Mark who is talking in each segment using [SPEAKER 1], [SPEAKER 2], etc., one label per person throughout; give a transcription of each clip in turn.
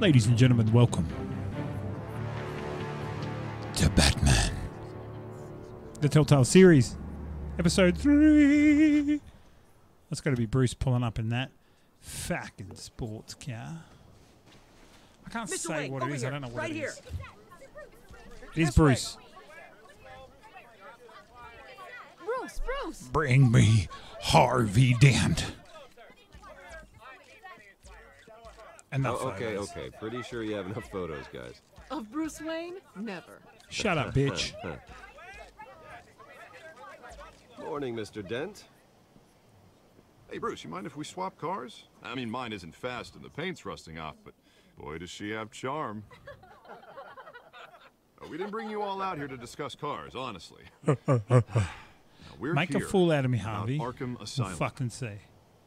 [SPEAKER 1] Ladies and gentlemen, welcome to Batman. The Telltale series, episode three. That's got to be Bruce pulling up in that fucking sports car. I can't
[SPEAKER 2] Mr.
[SPEAKER 1] say
[SPEAKER 2] Wayne,
[SPEAKER 1] what it is.
[SPEAKER 2] here,
[SPEAKER 1] I don't know what
[SPEAKER 2] right
[SPEAKER 1] it
[SPEAKER 2] here.
[SPEAKER 1] is. It is Bruce.
[SPEAKER 3] Bruce, Bruce.
[SPEAKER 1] Bring me Harvey Dent. Enough
[SPEAKER 4] Oh, okay,
[SPEAKER 1] photos.
[SPEAKER 4] okay. Pretty sure you have enough photos, guys.
[SPEAKER 3] Of Bruce Wayne? Never.
[SPEAKER 1] Shut up, bitch.
[SPEAKER 4] Morning, Mr. Dent.
[SPEAKER 5] Hey, Bruce, you mind if we swap cars? I mean, mine isn't fast and the paint's rusting off, but boy, does she have charm. Uh, we didn't bring you all out here to discuss cars, honestly. Now, we're
[SPEAKER 1] Make a
[SPEAKER 5] here
[SPEAKER 1] fool out of me,
[SPEAKER 5] about
[SPEAKER 1] Harvey.
[SPEAKER 5] Arkham
[SPEAKER 1] We'll
[SPEAKER 5] Asylum.
[SPEAKER 1] fucking see.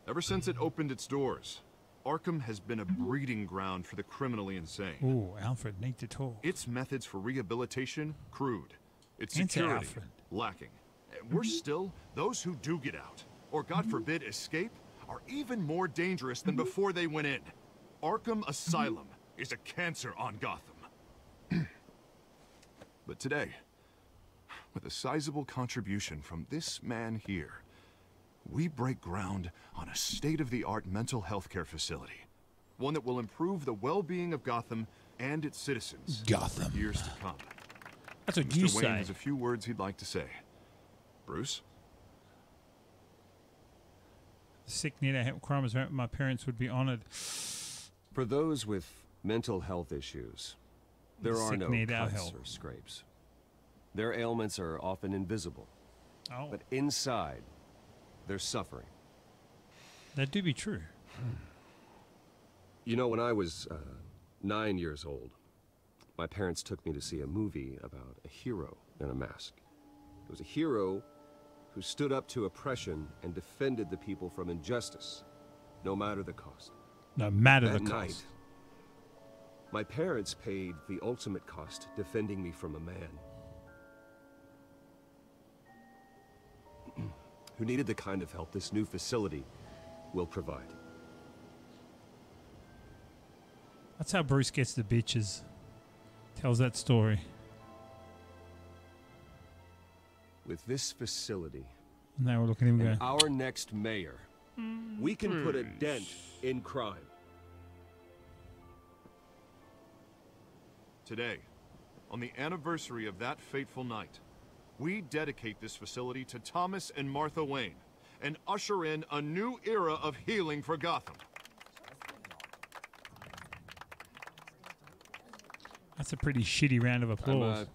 [SPEAKER 5] Ever since it opened its doors, Arkham has been a breeding ground for the criminally insane.
[SPEAKER 1] Ooh, Alfred, need to talk.
[SPEAKER 5] Its methods for rehabilitation, crude. Its security, lacking. And we're mm-hmm. still, those who do get out, or God mm-hmm. forbid escape, are even more dangerous than mm-hmm. before they went in. Arkham Asylum is a cancer on Gotham. but today, with a sizable contribution from this man here, we break ground on a state-of-the-art mental health care facility. One that will improve the well-being of Gotham and its citizens
[SPEAKER 1] Gotham.
[SPEAKER 5] for years to come.
[SPEAKER 1] That's what
[SPEAKER 5] Mr.
[SPEAKER 1] you
[SPEAKER 5] Wayne
[SPEAKER 1] say.
[SPEAKER 5] has a few words he'd like to say. Bruce?
[SPEAKER 1] Sick near to crimes. My parents would be honoured.
[SPEAKER 4] For those with mental health issues, there are
[SPEAKER 1] Sick
[SPEAKER 4] no
[SPEAKER 1] need our
[SPEAKER 4] cuts
[SPEAKER 1] help.
[SPEAKER 4] or scrapes. Their ailments are often invisible,
[SPEAKER 1] Oh,
[SPEAKER 4] but inside, they're suffering.
[SPEAKER 1] that do be true.
[SPEAKER 4] You know, when I was uh, nine years old, my parents took me to see a movie about a hero in a mask. It was a hero who stood up to oppression and defended the people from injustice, no matter the cost.
[SPEAKER 1] No matter
[SPEAKER 4] that
[SPEAKER 1] the
[SPEAKER 4] night,
[SPEAKER 1] cost.
[SPEAKER 4] my parents paid the ultimate cost defending me from a man who needed the kind of help this new facility will provide.
[SPEAKER 1] That's how Bruce gets the bitches. Tells that story.
[SPEAKER 4] With this facility
[SPEAKER 1] And we're looking at him
[SPEAKER 4] and
[SPEAKER 1] going,
[SPEAKER 4] our next mayor, we can put a dent in crime.
[SPEAKER 5] Today, on the anniversary of that fateful night, we dedicate this facility to Thomas and Martha Wayne and usher in a new era of healing for Gotham.
[SPEAKER 1] That's a pretty shitty round of
[SPEAKER 4] I'm
[SPEAKER 1] applause.
[SPEAKER 4] uh,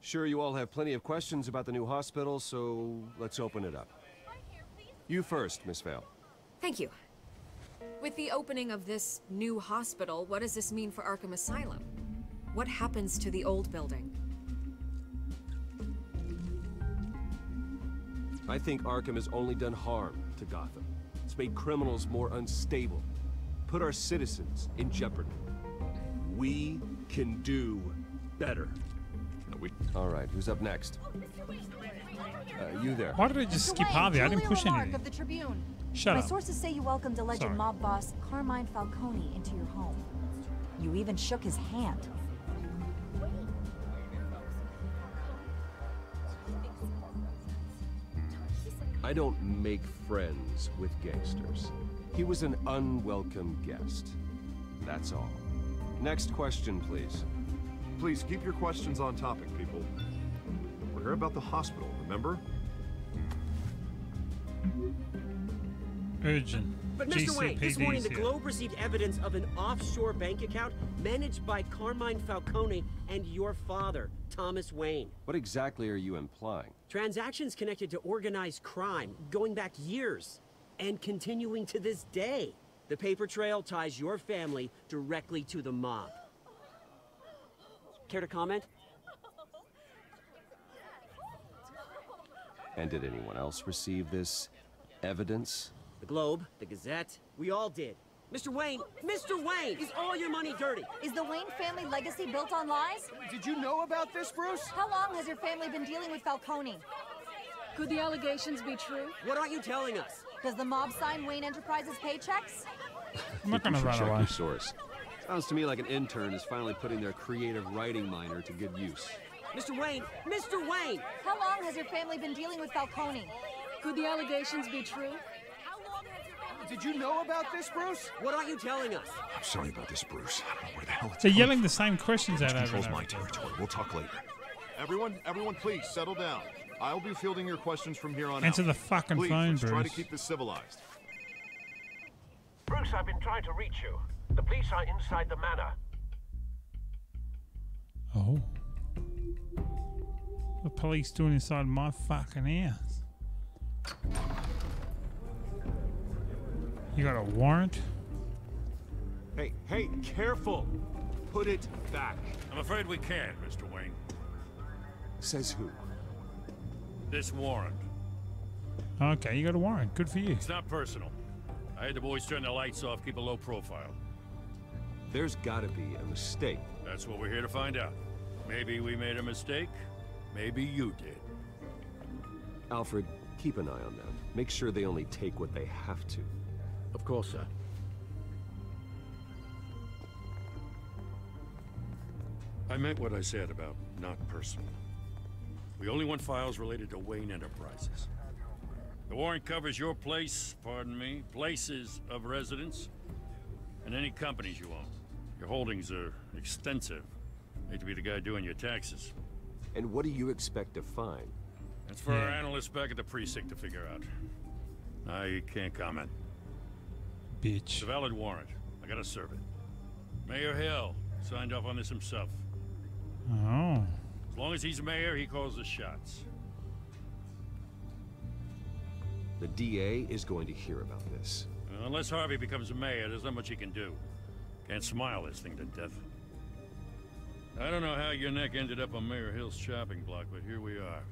[SPEAKER 4] sure you all have plenty of questions about the new hospital, so let's open it up. You first, Miss Vale.
[SPEAKER 6] Thank you. With the opening of this new hospital, what does this mean for Arkham Asylum? What happens to the old building?
[SPEAKER 4] I think Arkham has only done harm to Gotham. It's made criminals more unstable, put our citizens in jeopardy. We can do better.
[SPEAKER 5] Now, we
[SPEAKER 4] All right, who's up next? Uh, you there.
[SPEAKER 1] Why did I just
[SPEAKER 7] Mr.
[SPEAKER 1] skip
[SPEAKER 7] Wayne,
[SPEAKER 1] Harvey? I didn't push
[SPEAKER 7] Lamarck
[SPEAKER 1] anything.
[SPEAKER 7] of the Tribune.
[SPEAKER 1] Shut
[SPEAKER 7] My
[SPEAKER 1] up.
[SPEAKER 7] sources say you welcomed alleged
[SPEAKER 1] Sorry.
[SPEAKER 7] mob boss Carmine Falcone into your home. You even shook his hand.
[SPEAKER 4] I don't make friends with gangsters. He was an unwelcome guest. That's all. Next question, please.
[SPEAKER 5] please keep your questions on topic, people. We're here about the hospital, remember?
[SPEAKER 1] Urgent.
[SPEAKER 2] But Mr. Wayne, this morning the
[SPEAKER 1] here.
[SPEAKER 2] Globe received evidence of an offshore bank account managed by Carmine Falcone and your father, Thomas Wayne.
[SPEAKER 4] What exactly are you implying?
[SPEAKER 2] Transactions connected to organized crime going back years and continuing to this day. The paper trail ties your family directly to the mob. Care to comment?
[SPEAKER 4] And did anyone else receive this evidence?
[SPEAKER 2] The Globe, the Gazette, we all did. Mr. Wayne, oh, Mr. Wayne, is all your money dirty?
[SPEAKER 7] Is the Wayne family legacy built on lies?
[SPEAKER 8] Did you know about this, Bruce?
[SPEAKER 7] How long has your family been dealing with Falcone?
[SPEAKER 3] Could the allegations be true?
[SPEAKER 2] What aren't you telling us?
[SPEAKER 7] Does the mob sign Wayne Enterprises paychecks?
[SPEAKER 1] I'm not going to
[SPEAKER 4] You
[SPEAKER 1] run
[SPEAKER 4] check
[SPEAKER 1] away.
[SPEAKER 4] your source. Sounds to me like an intern is finally putting their creative writing minor to good use.
[SPEAKER 2] Mr. Wayne! Mr. Wayne!
[SPEAKER 7] How long has your family been dealing with Falcone?
[SPEAKER 3] Could the allegations be true?
[SPEAKER 8] Did you know about this, Bruce?
[SPEAKER 2] What are you telling us?
[SPEAKER 5] I'm sorry about this, Bruce. I don't know where the hell it's
[SPEAKER 1] They're yelling
[SPEAKER 5] from.
[SPEAKER 1] the same questions out
[SPEAKER 5] Which
[SPEAKER 1] over
[SPEAKER 5] controls my territory. We'll talk later. Everyone, everyone, please settle down. I'll be fielding your questions from here on out.
[SPEAKER 1] Answer
[SPEAKER 5] out.
[SPEAKER 1] the fucking
[SPEAKER 5] please,
[SPEAKER 1] phone,
[SPEAKER 5] let's try to keep this civilized.
[SPEAKER 9] Bruce, I've been trying to reach you. The police are inside the manor.
[SPEAKER 1] Oh. The police doing inside my fucking house. You got a warrant?
[SPEAKER 4] Hey, hey, careful! Put it back.
[SPEAKER 10] I'm afraid we can't, Mr. Wayne.
[SPEAKER 4] Says who?
[SPEAKER 10] This warrant.
[SPEAKER 1] Okay, you got a warrant. Good for you.
[SPEAKER 10] It's not personal. I had the boys turn the lights off, keep a low profile.
[SPEAKER 4] There's gotta be a mistake.
[SPEAKER 10] That's what we're here to find out. Maybe we made a mistake. Maybe you did.
[SPEAKER 4] Alfred, keep an eye on them. Make sure they only take what they have to.
[SPEAKER 9] Of course, sir.
[SPEAKER 10] I meant what I said about not personal. We only want files related to Wayne Enterprises. The warrant covers your place, pardon me, places of residence, and any companies you own. Your holdings are extensive. Hate to be the guy doing your taxes.
[SPEAKER 4] And what do you expect to find?
[SPEAKER 10] That's for our
[SPEAKER 1] hmm.
[SPEAKER 10] analysts back at the precinct to figure out. I can't comment. It's a valid warrant. I gotta serve it. Mayor Hill signed off on this himself.
[SPEAKER 1] Oh.
[SPEAKER 10] As long as he's mayor, he calls the shots.
[SPEAKER 4] The DA is going to hear about this.
[SPEAKER 10] Unless Harvey becomes a mayor, there's not much he can do. Can't smile this thing to death. I don't know how your neck ended up on Mayor Hill's chopping block, but here we are.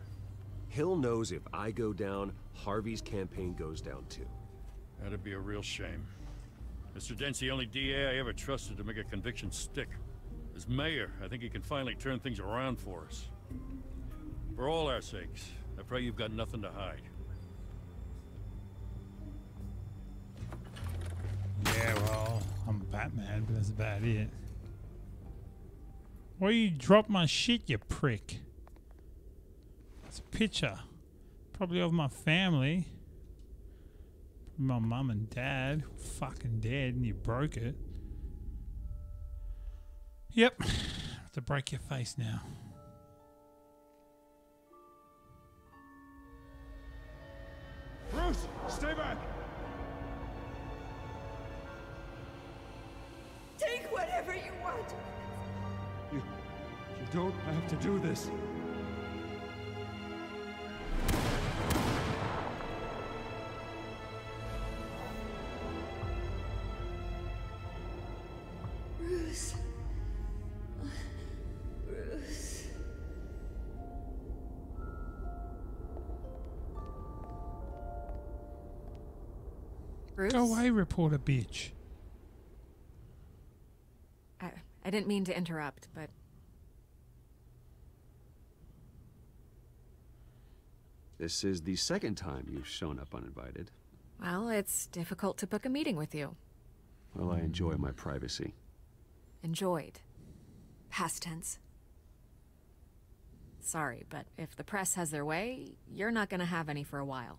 [SPEAKER 4] Hill knows if I go down, Harvey's campaign goes down too.
[SPEAKER 10] That'd be a real shame. Mr. Dent's the only DA I ever trusted to make a conviction stick. As mayor, I think he can finally turn things around for us. For all our sakes, I pray you've got nothing to hide.
[SPEAKER 1] Yeah, well, I'm Batman, but that's about it. Why you drop my shit, you prick? It's a picture. Probably of my family. My mum and dad. Fucking dead, and you broke it. Yep. Have to break your face now.
[SPEAKER 8] Bruce, stay back.
[SPEAKER 11] Take whatever you want.
[SPEAKER 8] You, you don't have to do this.
[SPEAKER 11] Bruce?
[SPEAKER 1] Go away, reporter bitch.
[SPEAKER 6] I, I didn't mean to interrupt, but
[SPEAKER 4] This is the second time you've shown up uninvited.
[SPEAKER 6] well, it's difficult to book a meeting with you.
[SPEAKER 4] Well, I enjoy my privacy.
[SPEAKER 6] Enjoyed. Past tense. Sorry, but if the press has their way, you're not gonna have any for a while.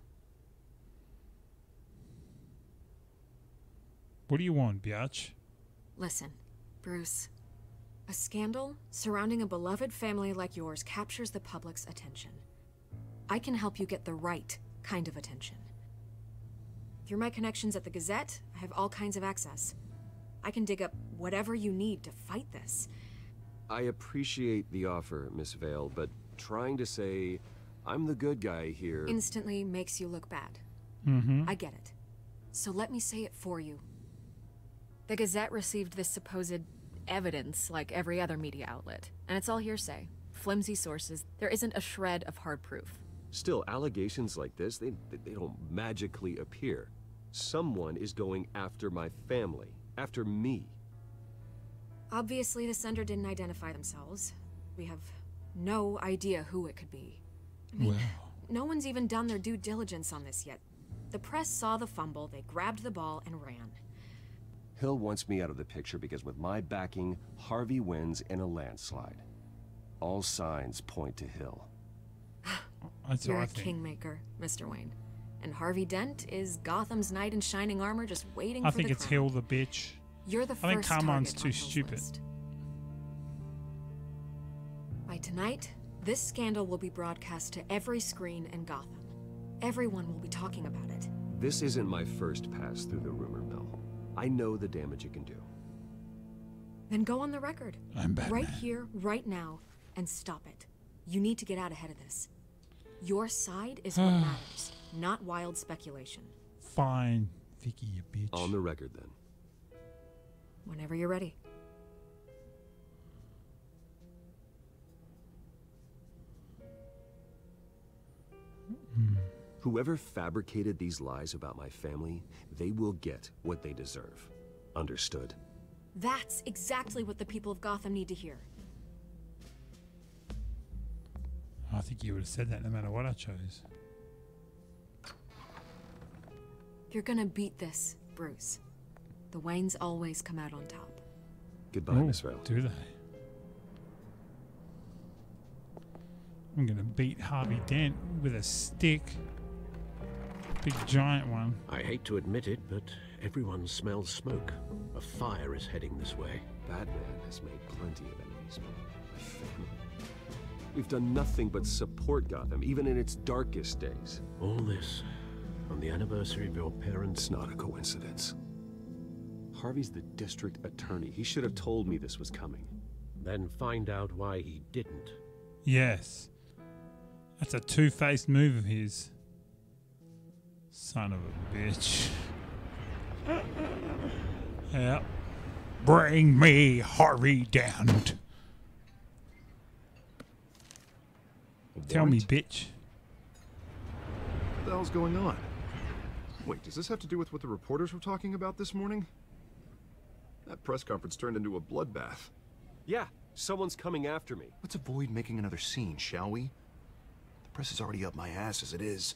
[SPEAKER 1] What do you want, biatch?
[SPEAKER 6] Listen, Bruce. A scandal surrounding a beloved family like yours captures the public's attention. I can help you get the right kind of attention. Through my connections at the Gazette, I have all kinds of access. I can dig up whatever you need to fight this.
[SPEAKER 4] I appreciate the offer, Miss Vale, but trying to say I'm the good guy here.
[SPEAKER 6] Instantly makes you look bad.
[SPEAKER 1] Mm-hmm.
[SPEAKER 6] I get it. So let me say it for you. The Gazette received this supposed evidence like every other media outlet, and it's all hearsay. Flimsy sources. There isn't a shred of hard proof.
[SPEAKER 4] Still, allegations like this, they, they don't magically appear. Someone is going after my family, after me.
[SPEAKER 6] Obviously, the sender didn't identify themselves. We have no idea who it could be.
[SPEAKER 1] Well,
[SPEAKER 6] No one's even done their due diligence on this yet. The press saw the fumble, they grabbed the ball and ran.
[SPEAKER 4] Hill wants me out of the picture because with my backing, Harvey wins in a landslide. All signs point to Hill.
[SPEAKER 1] That's
[SPEAKER 6] You're
[SPEAKER 1] what I
[SPEAKER 6] a kingmaker, Mr. Wayne. And Harvey Dent is Gotham's knight in shining armor just waiting
[SPEAKER 1] I
[SPEAKER 6] for
[SPEAKER 1] think it's
[SPEAKER 6] crown.
[SPEAKER 1] Hill the bitch.
[SPEAKER 6] You're the
[SPEAKER 1] I think
[SPEAKER 6] first
[SPEAKER 1] Carmine's too stupid.
[SPEAKER 6] list. By tonight, this scandal will be broadcast to every screen in Gotham. Everyone will be talking about it.
[SPEAKER 4] This isn't my first pass through the rumor mill. I know the damage it can do.
[SPEAKER 6] Then go on the record.
[SPEAKER 1] I'm Batman.
[SPEAKER 6] Right here, right now, and stop it. You need to get out ahead of this. Your side is what matters, not wild speculation.
[SPEAKER 1] Fine, Vicki, you bitch.
[SPEAKER 4] On the record, then.
[SPEAKER 6] Whenever you're ready.
[SPEAKER 4] Whoever fabricated these lies about my family, they will get what they deserve. Understood?
[SPEAKER 6] That's exactly what the people of Gotham need to hear.
[SPEAKER 1] I think you would have said that no matter what I chose.
[SPEAKER 6] You're gonna beat this, Bruce. The Waynes always come out on top.
[SPEAKER 4] Goodbye,
[SPEAKER 1] Oh,
[SPEAKER 4] Miss Vale.
[SPEAKER 1] Do they? I'm gonna beat Harvey Dent with a stick. Big giant one.
[SPEAKER 9] I hate to admit it, but everyone smells smoke. A fire is heading this way.
[SPEAKER 4] Batman has made plenty of enemies, but my family. We've done nothing but support Gotham, even in its darkest days.
[SPEAKER 9] All this on the anniversary of your parents'
[SPEAKER 4] not a coincidence. Harvey's the district attorney. He should have told me this was coming.
[SPEAKER 9] Then find out why he didn't.
[SPEAKER 1] Yes. That's a two faced move of his. Son of a bitch. Yep. Bring me Harvey Dent. Tell me, bitch.
[SPEAKER 5] What the hell's going on? Wait, does this have to do with what the reporters were talking about this morning? That press conference turned into a bloodbath.
[SPEAKER 4] Yeah, someone's coming after me.
[SPEAKER 5] Let's avoid making another scene, shall we? The press is already up my ass as it is.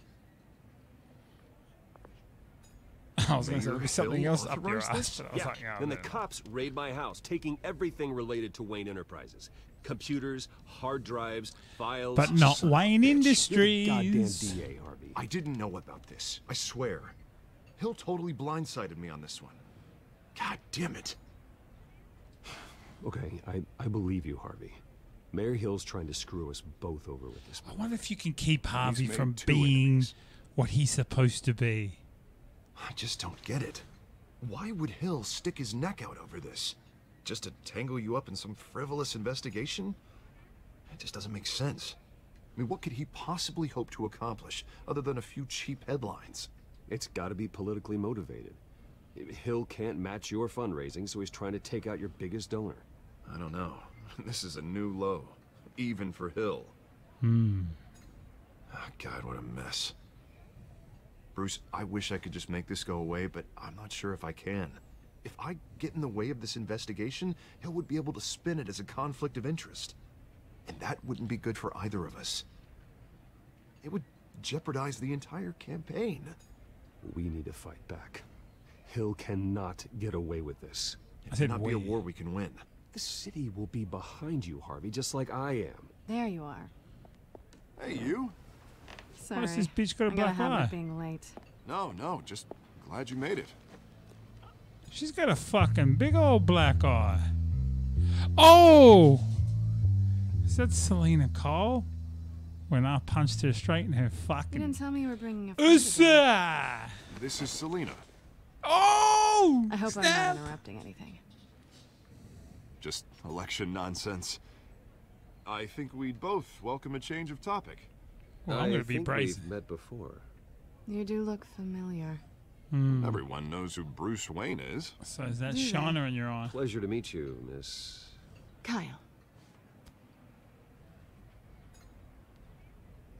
[SPEAKER 1] I was going to say there's something
[SPEAKER 5] Hill
[SPEAKER 1] else up your ass. But
[SPEAKER 4] Yeah,
[SPEAKER 1] like, oh,
[SPEAKER 4] then the cops raid my house, taking everything related to Wayne Enterprises. Computers, hard drives, files.
[SPEAKER 1] But not
[SPEAKER 5] son
[SPEAKER 1] Wayne
[SPEAKER 5] bitch.
[SPEAKER 1] Industries.
[SPEAKER 4] Goddamn DA, Harvey.
[SPEAKER 5] I didn't know about this. I swear. Hill totally blindsided me on this one. God damn it.
[SPEAKER 4] Okay, I, I believe you, Harvey. Mayor Hill's trying to screw us both over with this.
[SPEAKER 1] I wonder if you can keep Harvey from being
[SPEAKER 5] enemies.
[SPEAKER 1] what he's supposed to be.
[SPEAKER 5] I just don't get it. Why would Hill stick his neck out over this? Just to tangle you up in some frivolous investigation? It just doesn't make sense. I mean, what could he possibly hope to accomplish other than a few cheap headlines?
[SPEAKER 4] It's got to be politically motivated. Hill can't match your fundraising, so he's trying to take out your biggest donor.
[SPEAKER 5] I don't know. This is a new low, even for Hill.
[SPEAKER 1] Hmm.
[SPEAKER 5] Ah, God, what a mess. Bruce, I wish I could just make this go away, but I'm not sure if I can. If I get in the way of this investigation, Hill would be able to spin it as a conflict of interest. And that wouldn't be good for either of us. It would jeopardize the entire campaign.
[SPEAKER 4] We need to fight back. Hill cannot get away with this.
[SPEAKER 1] I
[SPEAKER 5] It
[SPEAKER 1] said
[SPEAKER 5] may not be a war we can win.
[SPEAKER 4] The city will be behind you, Harvey, just like I am.
[SPEAKER 12] There you are.
[SPEAKER 5] Hey, you?
[SPEAKER 12] Sorry.
[SPEAKER 1] What's this bitch got a
[SPEAKER 12] I got a
[SPEAKER 1] black eye?
[SPEAKER 12] being late.
[SPEAKER 5] No, no, just glad you made it.
[SPEAKER 1] She's got a fucking big old black eye. Oh! Is that Selina Cole? When I punched her straight in her
[SPEAKER 12] You
[SPEAKER 1] fucking.
[SPEAKER 12] didn't tell me you were bringing a friend with you.
[SPEAKER 1] Ussa!
[SPEAKER 5] This is Selina.
[SPEAKER 1] Oh!
[SPEAKER 12] I hope I'm not interrupting anything.
[SPEAKER 5] Just election nonsense. I think we'd both welcome a change of topic.
[SPEAKER 1] Well, I'm going to be
[SPEAKER 4] think. We've met before.
[SPEAKER 12] You do look familiar.
[SPEAKER 1] Hmm.
[SPEAKER 5] Everyone knows who Bruce Wayne is.
[SPEAKER 1] So is that
[SPEAKER 12] Do they?
[SPEAKER 1] in your eye?
[SPEAKER 4] Pleasure to meet you, Miss.
[SPEAKER 12] Kyle.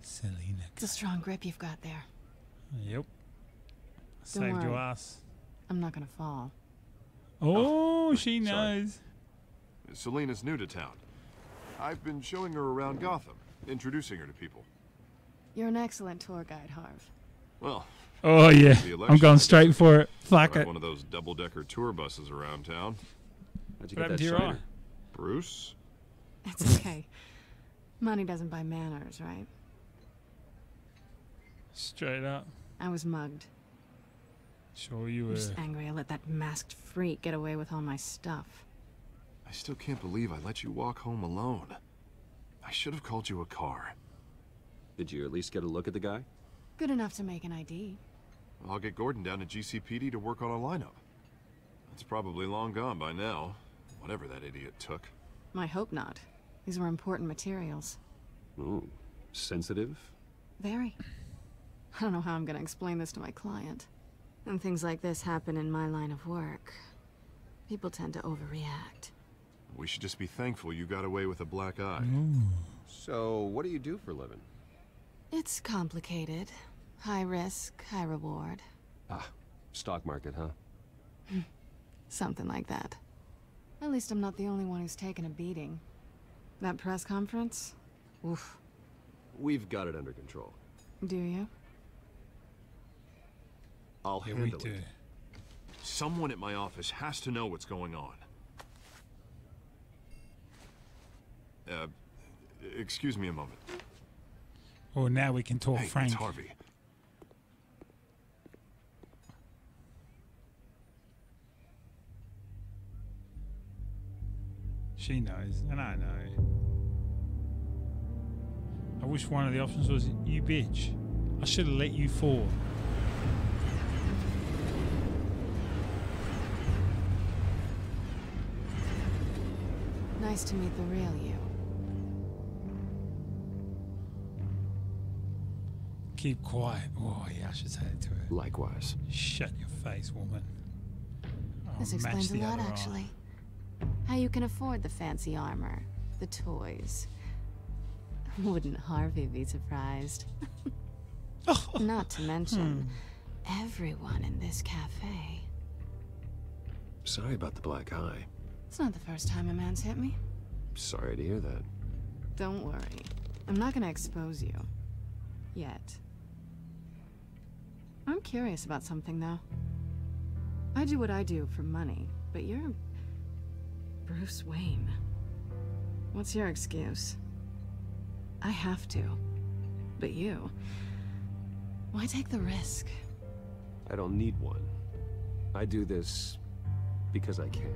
[SPEAKER 1] Selina.
[SPEAKER 12] It's a strong grip you've got there.
[SPEAKER 1] Yep. Saved your
[SPEAKER 12] worry.
[SPEAKER 1] ass.
[SPEAKER 12] I'm not gonna fall.
[SPEAKER 1] Oh, she
[SPEAKER 5] sorry.
[SPEAKER 1] knows.
[SPEAKER 5] Selina's new to town. I've been showing her around Gotham, introducing her to people.
[SPEAKER 12] You're an excellent tour guide, Harv.
[SPEAKER 5] Well,
[SPEAKER 1] Oh yeah, I'm going straight for it. Fuck it.
[SPEAKER 5] one of those double-decker tour buses around town.
[SPEAKER 4] How'd you
[SPEAKER 1] What
[SPEAKER 4] get that
[SPEAKER 1] to
[SPEAKER 4] shiner?
[SPEAKER 5] Bruce?
[SPEAKER 12] It's okay. Money doesn't buy manners, right?
[SPEAKER 1] Straight up.
[SPEAKER 12] I was mugged.
[SPEAKER 1] Sure you
[SPEAKER 12] I'm
[SPEAKER 1] were.
[SPEAKER 12] just angry I let that masked freak get away with all my stuff.
[SPEAKER 5] I still can't believe I let you walk home alone. I should have called you a car.
[SPEAKER 4] Did you at least get a look at the guy?
[SPEAKER 12] Good enough to make an ID.
[SPEAKER 5] I'll get Gordon down to GCPD to work on a lineup. It's probably long gone by now, whatever that idiot took.
[SPEAKER 12] I hope not. These were important materials.
[SPEAKER 4] Ooh, sensitive?
[SPEAKER 12] Very. I don't know how I'm gonna explain this to my client. When things like this happen in my line of work, people tend to overreact.
[SPEAKER 5] We should just be thankful you got away with a black eye. Mm.
[SPEAKER 4] So, what do you do for a living?
[SPEAKER 12] It's complicated. High risk, high reward.
[SPEAKER 4] Ah, stock market, huh?
[SPEAKER 12] Something like that. At least I'm not the only one who's taken a beating. That press conference? Oof.
[SPEAKER 4] We've got it under control.
[SPEAKER 12] Do you?
[SPEAKER 5] I'll
[SPEAKER 1] Yeah,
[SPEAKER 5] handle it. Someone at my office has to know what's going on. Uh, excuse me a moment.
[SPEAKER 1] Oh, now we can talk
[SPEAKER 5] Hey,
[SPEAKER 1] frank.
[SPEAKER 5] it's Harvey.
[SPEAKER 1] She knows, and I know. I wish one of the options was you bitch. I should have let you fall.
[SPEAKER 12] Nice to meet the real you.
[SPEAKER 1] Keep quiet. Oh, yeah, I should say it to her.
[SPEAKER 4] Likewise.
[SPEAKER 1] Shut your face, woman. I'll
[SPEAKER 12] This explains a lot,
[SPEAKER 1] other eye.
[SPEAKER 12] actually. How you can afford the fancy armor, the toys. Wouldn't Harvey be surprised? Not to mention, hmm. everyone in this cafe.
[SPEAKER 4] Sorry about the black eye.
[SPEAKER 12] It's not the first time a man's hit me.
[SPEAKER 4] Sorry to hear that.
[SPEAKER 12] Don't worry. I'm not gonna expose you. Yet. I'm curious about something, though. I do what I do for money, but you're... Bruce Wayne. What's your excuse? I have to. But you... Why take the risk?
[SPEAKER 4] I don't need one. I do this because I can.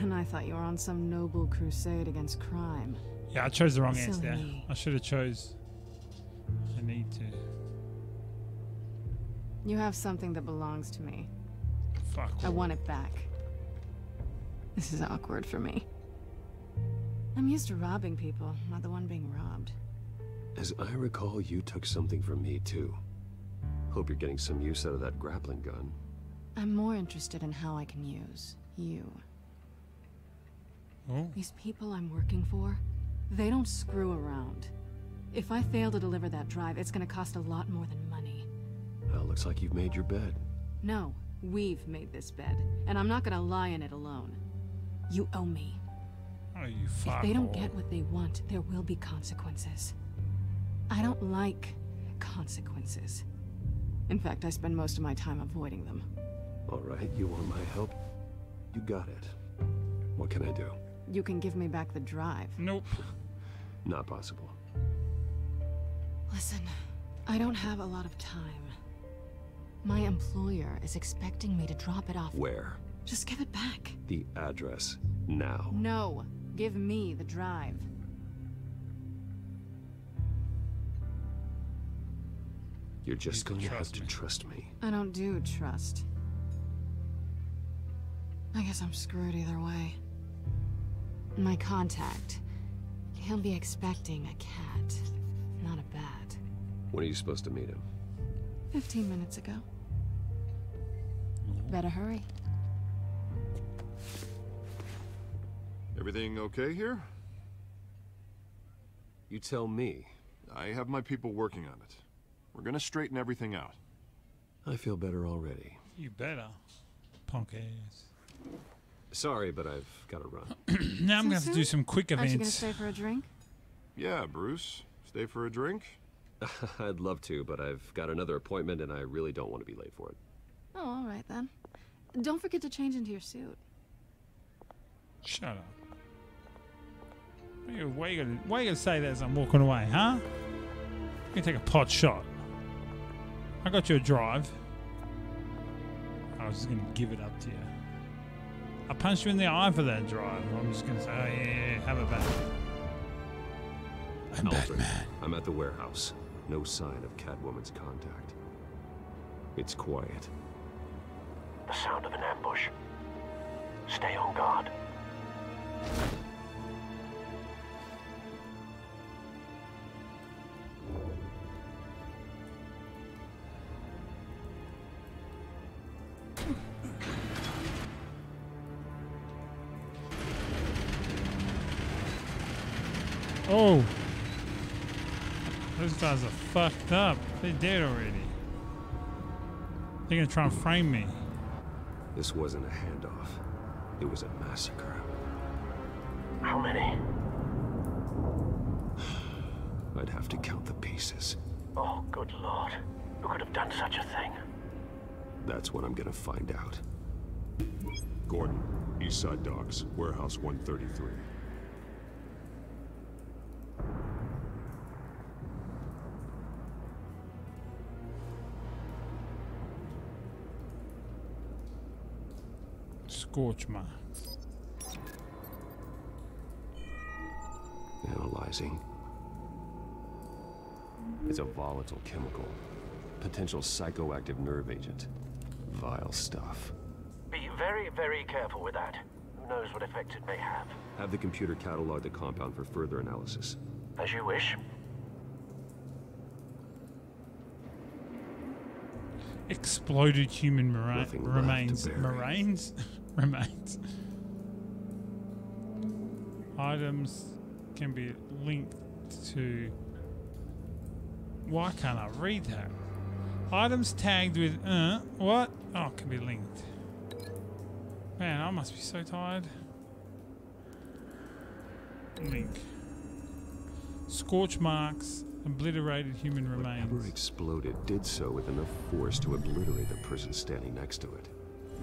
[SPEAKER 12] And I thought you were on some noble crusade against crime.
[SPEAKER 1] Yeah, I chose the wrong
[SPEAKER 12] Silly
[SPEAKER 1] answer. there.
[SPEAKER 12] me.
[SPEAKER 1] I should have chose. I need to.
[SPEAKER 12] You have something that belongs to me.
[SPEAKER 1] Fuck.
[SPEAKER 12] I want it back. This is awkward for me. I'm used to robbing people, not the one being robbed.
[SPEAKER 4] As I recall, you took something from me too. Hope you're getting some use out of that grappling gun.
[SPEAKER 12] I'm more interested in how I can use you.
[SPEAKER 1] Oh.
[SPEAKER 12] These people I'm working for, they don't screw around. If I fail to deliver that drive, it's gonna cost a lot more than money.
[SPEAKER 4] Well, looks like you've made your bed.
[SPEAKER 12] No, we've made this bed, and I'm not gonna lie in it alone. You owe me.
[SPEAKER 1] Oh, you fuck.
[SPEAKER 12] If they don't get what they want, there will be consequences. I don't like consequences. In fact, I spend most of my time avoiding them.
[SPEAKER 4] All right, you want my help? You got it. What can I do?
[SPEAKER 12] You can give me back the drive.
[SPEAKER 1] Nope.
[SPEAKER 4] Not possible.
[SPEAKER 12] Listen, I don't have a lot of time. My employer is expecting me to drop it off.
[SPEAKER 4] Where?
[SPEAKER 12] Just give it back.
[SPEAKER 4] The address. Now.
[SPEAKER 12] No, give me the drive.
[SPEAKER 4] You're just
[SPEAKER 1] You
[SPEAKER 4] going to have
[SPEAKER 1] trust
[SPEAKER 4] to
[SPEAKER 1] me.
[SPEAKER 4] trust me.
[SPEAKER 12] I don't do trust. I guess I'm screwed either way. My contact. He'll be expecting a cat, not a bat.
[SPEAKER 4] When are you supposed to meet him?
[SPEAKER 12] Fifteen minutes ago. Better hurry.
[SPEAKER 5] Everything okay here?
[SPEAKER 4] You tell me.
[SPEAKER 5] I have my people working on it. We're gonna straighten everything out.
[SPEAKER 4] I feel better already.
[SPEAKER 1] You better. Punk ass.
[SPEAKER 4] Sorry, but I've got to run.
[SPEAKER 1] now I'm going to have to do some quick
[SPEAKER 12] Aren't you gonna
[SPEAKER 1] events.
[SPEAKER 12] stay for a drink?
[SPEAKER 5] Yeah, Bruce. Stay for a drink?
[SPEAKER 4] I'd love to, but I've got another appointment and I really don't want to be late for it.
[SPEAKER 12] Oh, all right then. Don't forget to change into your suit.
[SPEAKER 1] Shut up. Why you, why you gonna, why you gonna say that as I'm walking away, huh? You can take a pot shot. I got you a drive. I was just gonna give it up to you. I punched you in the eye for that drive. I'm just gonna say, oh yeah, yeah, yeah, have it back.
[SPEAKER 4] I'm Batman. I'm at the warehouse. No sign of Catwoman's contact. It's quiet.
[SPEAKER 9] The sound of an ambush. Stay on guard.
[SPEAKER 1] Oh! Those guys are fucked up. They're dead already. They're gonna try and frame me.
[SPEAKER 4] This wasn't a handoff. It was a massacre.
[SPEAKER 9] How many?
[SPEAKER 4] I'd have to count the pieces.
[SPEAKER 9] Oh, good lord. Who could have done such a thing?
[SPEAKER 4] That's what I'm gonna find out.
[SPEAKER 13] Gordon, Eastside Docks, Warehouse 133.
[SPEAKER 1] Scorch mark.
[SPEAKER 4] Analyzing. It's a volatile chemical. Potential psychoactive nerve agent. Vile stuff.
[SPEAKER 9] Be very, very careful with that. Who knows what effect it may have?
[SPEAKER 4] Have the computer catalog the compound for further analysis.
[SPEAKER 9] As you wish.
[SPEAKER 1] Exploded human mora-
[SPEAKER 4] Nothing
[SPEAKER 1] remains.
[SPEAKER 4] bury.
[SPEAKER 1] Remains? Items can be linked to. Why can't I read that? Items tagged with uh what? Oh, can be linked. Man, I must be so tired. Link. Scorch marks, obliterated human remains.
[SPEAKER 4] Whatever exploded did so with enough force to obliterate the person standing next to it.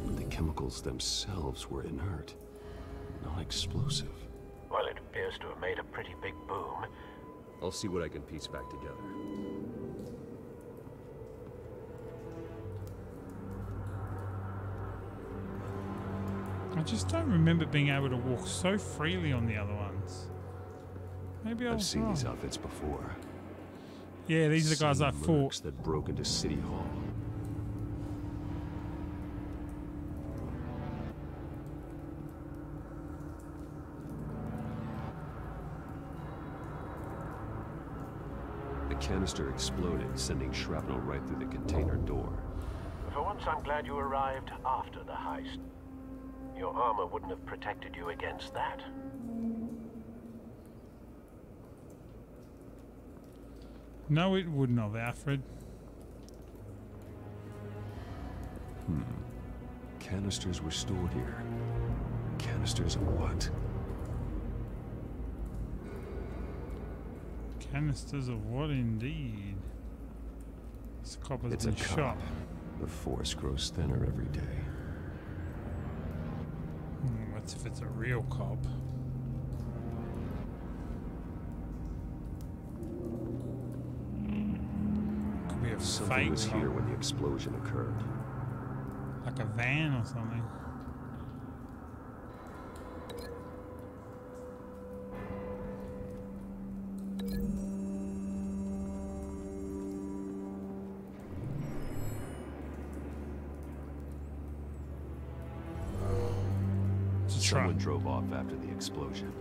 [SPEAKER 4] But the chemicals themselves were inert, non-explosive.
[SPEAKER 9] Well, it appears to have made a pretty big boom.
[SPEAKER 4] I'll see what I can piece back together.
[SPEAKER 1] I just don't remember being able to walk so freely on the other ones. Maybe I
[SPEAKER 4] I've seen
[SPEAKER 1] wrong.
[SPEAKER 4] these outfits before.
[SPEAKER 1] Yeah, these are the guys I
[SPEAKER 4] Same
[SPEAKER 1] fought.
[SPEAKER 4] mercs that broke into City Hall. The canister exploded, sending shrapnel right through the container door.
[SPEAKER 9] For once, I'm glad you arrived after the heist. Your armor wouldn't have protected you against that.
[SPEAKER 1] No, it wouldn't have, Alfred.
[SPEAKER 4] Hmm. Canisters were stored here. Canisters of what?
[SPEAKER 1] Canisters of what indeed? This copper's
[SPEAKER 4] It's a
[SPEAKER 1] been
[SPEAKER 4] cop.
[SPEAKER 1] shot.
[SPEAKER 4] The force grows thinner every day.
[SPEAKER 1] Hmm, what's if it's a real cop? Could be a
[SPEAKER 4] Something
[SPEAKER 1] fake
[SPEAKER 4] was
[SPEAKER 1] cop,
[SPEAKER 4] here when the explosion occurred.
[SPEAKER 1] like a van or something.
[SPEAKER 4] Explosion.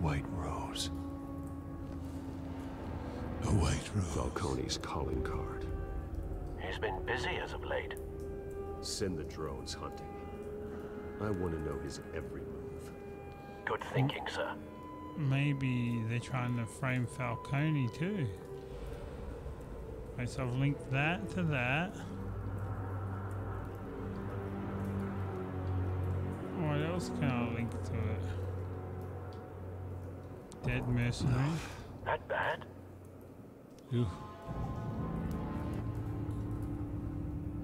[SPEAKER 4] White Rose. A White Rose. Falcone's calling card.
[SPEAKER 9] He's been busy as of late.
[SPEAKER 4] Send the drones hunting. I want to know his every move.
[SPEAKER 9] Good thinking, sir.
[SPEAKER 1] Maybe they're trying to frame Falcone too. Okay, so I've linked that to that. Oh, what else can I link to it? Dead mercenary.
[SPEAKER 9] That bad?
[SPEAKER 1] Ooh.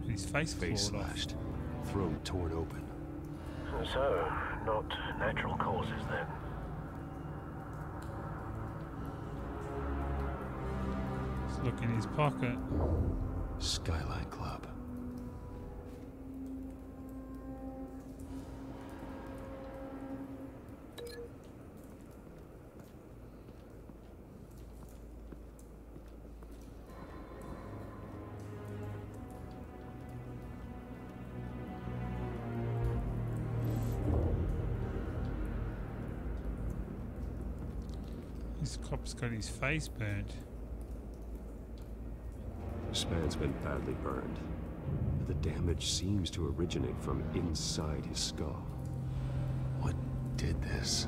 [SPEAKER 1] His face
[SPEAKER 4] Face
[SPEAKER 1] clawed off.
[SPEAKER 4] slashed, throat torn open.
[SPEAKER 9] So, not natural causes then.
[SPEAKER 1] Look in his pocket.
[SPEAKER 4] Skyline Club.
[SPEAKER 1] This cop's got his face burnt.
[SPEAKER 4] Man's been badly burned. But The damage seems to originate from inside his skull. What did this?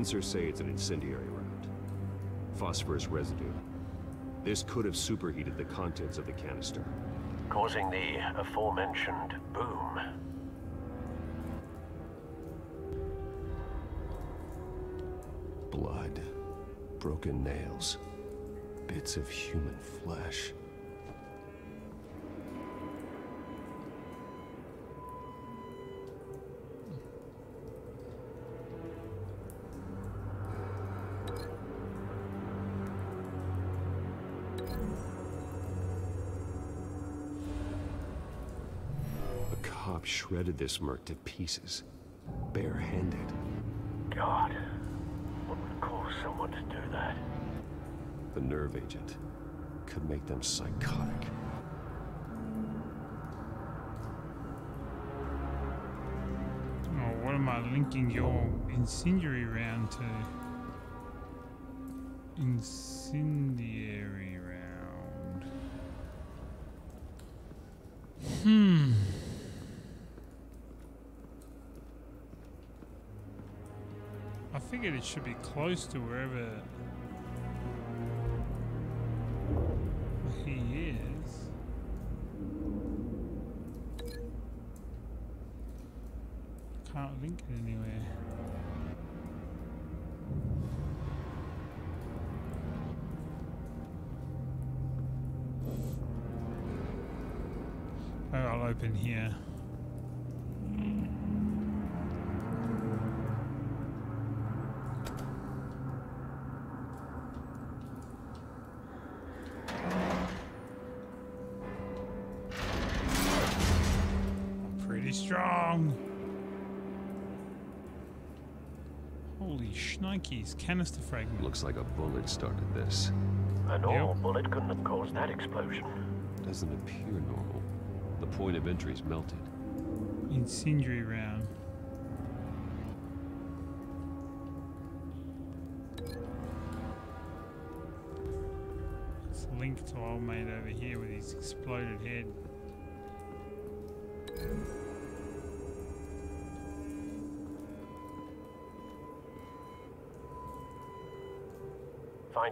[SPEAKER 4] Sensors say it's an incendiary round. Phosphorus residue. This could have superheated the contents of the canister.
[SPEAKER 9] Causing the aforementioned boom.
[SPEAKER 4] Blood. Broken nails. Bits of human flesh. Shredded this merc to pieces. Barehanded.
[SPEAKER 9] God, what would cause someone to do that?
[SPEAKER 4] The nerve agent could make them psychotic.
[SPEAKER 1] Oh, what am I linking your incendiary round to? Incendiary figured it should be close to wherever he is. Can't link it anywhere. I'll open here. Shnikes, canister fragment.
[SPEAKER 4] Looks like a bullet started this.
[SPEAKER 9] A normal bullet couldn't have caused that explosion.
[SPEAKER 4] Doesn't appear normal. The point of entry's melted.
[SPEAKER 1] Incendiary round. It's linked to old mate over here with his exploded head.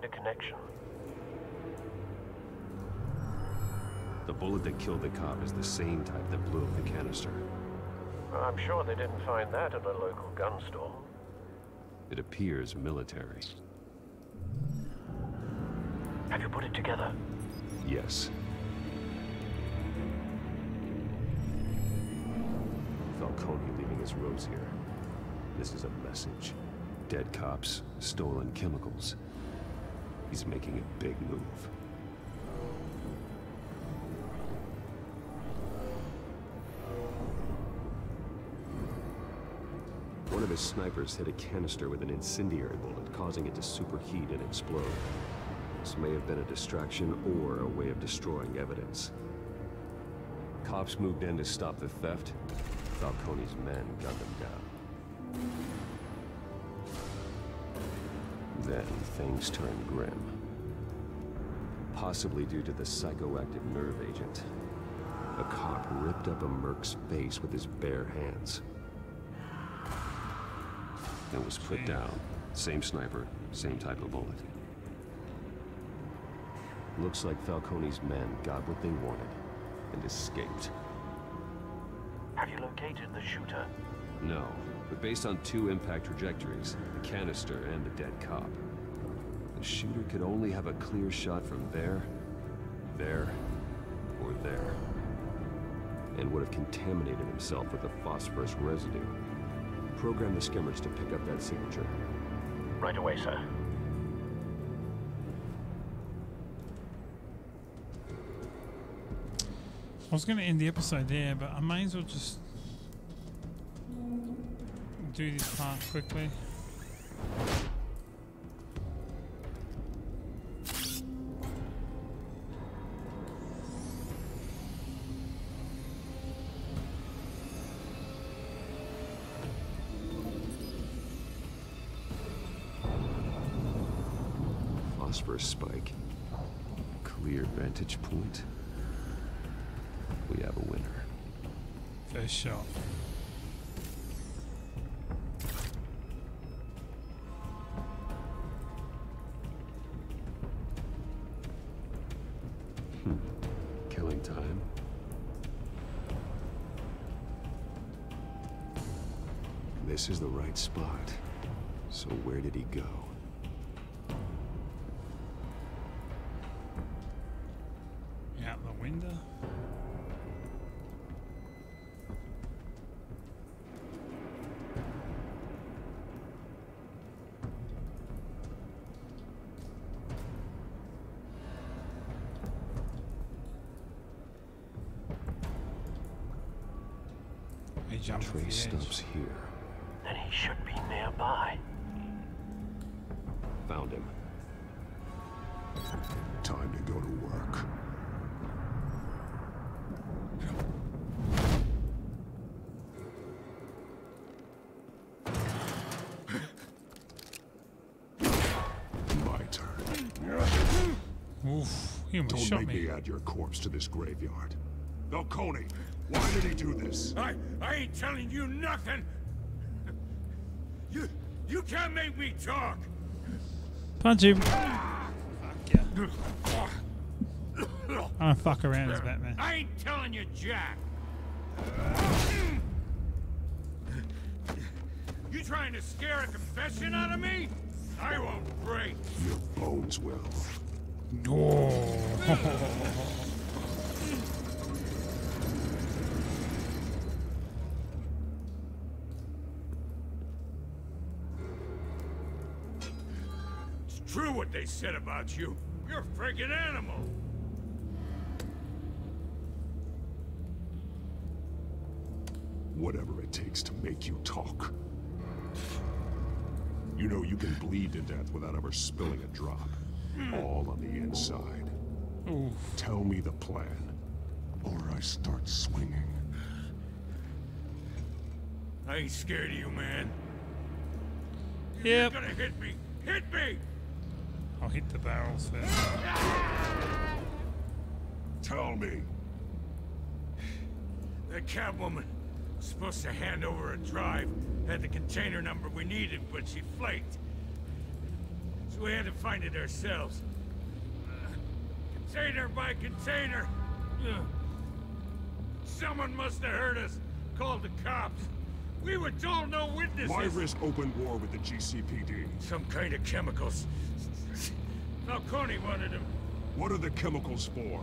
[SPEAKER 9] Find a connection.
[SPEAKER 4] The bullet that killed the cop is the same type that blew up the canister.
[SPEAKER 9] I'm sure they didn't find that at a local gun store.
[SPEAKER 4] It appears military.
[SPEAKER 9] Have you put it together?
[SPEAKER 4] Yes. Falcone leaving his rose here. This is a message. Dead cops, stolen chemicals. He's making a big move. One of his snipers hit a canister with an incendiary bullet, causing it to superheat and explode. This may have been a distraction or a way of destroying evidence. Cops moved in to stop the theft. Falcone's men gunned them down. Then things turned grim. Possibly due to the psychoactive nerve agent. A cop ripped up a merc's face with his bare hands. And was put down. Same sniper, same type of bullet. Looks like Falcone's men got what they wanted and escaped.
[SPEAKER 9] Have you located the shooter?
[SPEAKER 4] No, but based on two impact trajectories, the canister and the dead cop, the shooter could only have a clear shot from there, there, or there. And would have contaminated himself with the phosphorus residue. Program the skimmers to pick up that signature.
[SPEAKER 9] Right away, sir.
[SPEAKER 1] I was going to end the episode there, but I may as well just do this part quickly.
[SPEAKER 4] Phosphorus spike. Clear vantage point. We have a winner.
[SPEAKER 1] First shot.
[SPEAKER 4] This is the right spot. So where did he go?
[SPEAKER 1] Oof, he almost
[SPEAKER 13] Don't
[SPEAKER 1] shot
[SPEAKER 13] make
[SPEAKER 1] me.
[SPEAKER 13] me add your corpse to this graveyard. Falcone, why did he do this?
[SPEAKER 14] I, I ain't telling you nothing. You, you can't make me talk.
[SPEAKER 1] Punch him. I'm gonna fuck around as Batman.
[SPEAKER 14] I ain't telling you, Jack. You trying to scare a confession out of me? I won't break.
[SPEAKER 13] Your bones will.
[SPEAKER 14] It's true what they said about you. You're a freaking animal.
[SPEAKER 13] Whatever it takes to make you talk. You know you can bleed to death without ever spilling a drop. All on the inside. Tell me the plan, or I start swinging.
[SPEAKER 14] I ain't scared of you, man. If
[SPEAKER 1] Yep.
[SPEAKER 14] You're gonna hit me. Hit me.
[SPEAKER 1] I'll hit the barrels first.
[SPEAKER 13] Tell me.
[SPEAKER 14] That Catwoman was supposed to hand over a drive, had the container number we needed, but she flaked. So we had to find it ourselves. Uh, container by container. Ugh. Someone must have heard us, called the cops. We were told no witnesses.
[SPEAKER 13] Why risk open war with the GCPD?
[SPEAKER 14] Some kind of chemicals. Falcone wanted them.
[SPEAKER 13] What are the chemicals for?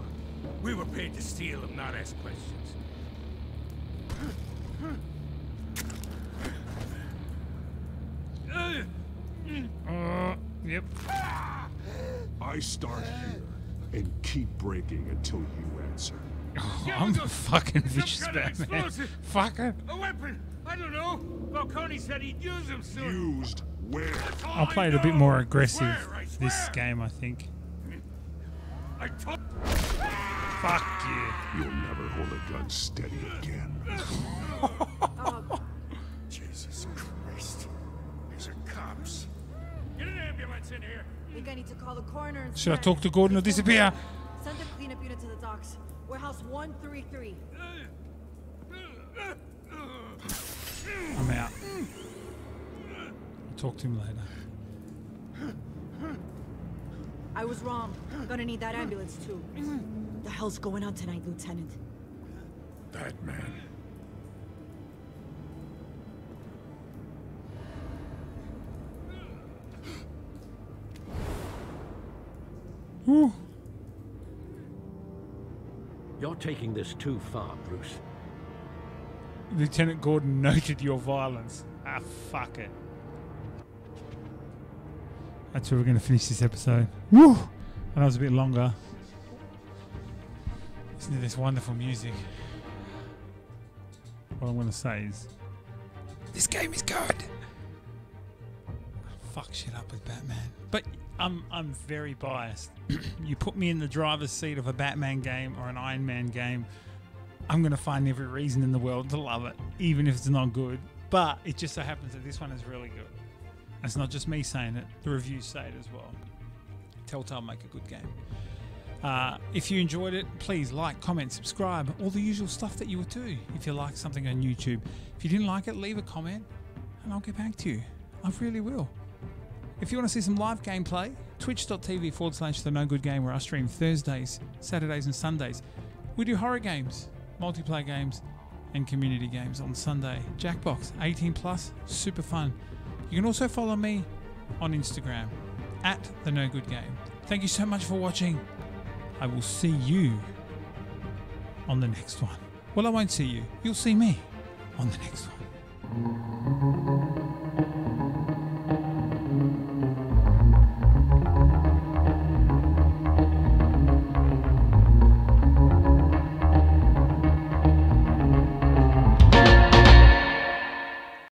[SPEAKER 14] We were paid to steal them, not ask questions.
[SPEAKER 1] Uh, yep.
[SPEAKER 13] I start here and keep breaking until you answer.
[SPEAKER 1] Oh, I'm a fucking vicious
[SPEAKER 14] Some kind of
[SPEAKER 1] Batman.
[SPEAKER 14] explosive.
[SPEAKER 1] Fucker.
[SPEAKER 14] A weapon! I don't know! Falcone said he'd use them soon.
[SPEAKER 13] Used where?
[SPEAKER 1] I'll play it a bit more aggressive this game, I think.
[SPEAKER 14] I told
[SPEAKER 1] Fuck you.
[SPEAKER 13] You'll never hold a gun steady again. Oh.
[SPEAKER 14] Jesus Christ. These are cops.
[SPEAKER 10] Get an ambulance in here.
[SPEAKER 15] Think I need to call the coroner and
[SPEAKER 1] Should I talk to Gordon or disappear?
[SPEAKER 15] Send the cleanup unit to the docks. Warehouse 133.
[SPEAKER 1] I'm out. I'll talk to him later.
[SPEAKER 15] I was wrong. I'm Gonna need that ambulance too. The hell's going on tonight, Lieutenant?
[SPEAKER 10] Batman.
[SPEAKER 1] Whew.
[SPEAKER 9] You're taking this too far, Bruce.
[SPEAKER 1] Lieutenant Gordon noted your violence. Ah, fuck it. That's where we're going to finish this episode. Woo! I know it was a bit longer. Listen to this wonderful music. What I'm going to say is, this game is good. Fuck shit up with Batman, but I'm I'm very biased. you put me in the driver's seat of a Batman game or an Iron Man game, I'm going to find every reason in the world to love it, even if it's not good. But it just so happens that this one is really good. It's not just me saying it, the reviews say it as well. Telltale make a good game. Uh, if you enjoyed it, please like, comment, subscribe, all the usual stuff that you would do if you like something on YouTube. If you didn't like it, leave a comment and I'll get back to you. I really will. If you want to see some live gameplay, twitch.tv forward slash the no good game where I stream Thursdays, Saturdays, and Sundays. We do horror games, multiplayer games, and community games on Sunday. Jackbox, 18 plus, super fun. You can also follow me on Instagram at the no good game. Thank you so much for watching. I will see you on the next one. Well, I won't see you. You'll see me on the next one.